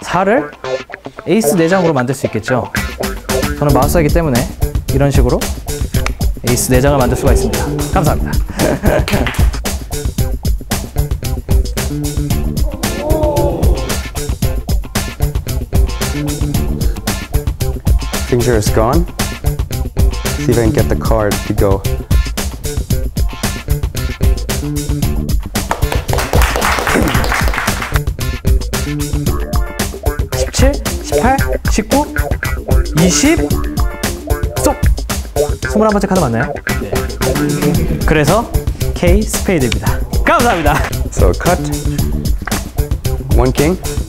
사를 에이스 4장으로 만들 수 있겠죠. 저는 마우스이기 때문에 이런 식으로 에이스 4장을 만들 수가 있습니다. 감사합니다. Finger is gone. See if I can get the card to go. 십구, 이십, 쏙! 스물한 번째 카드 맞나요? 그래서 K 스페이드입니다. 감사합니다. So cut. One king.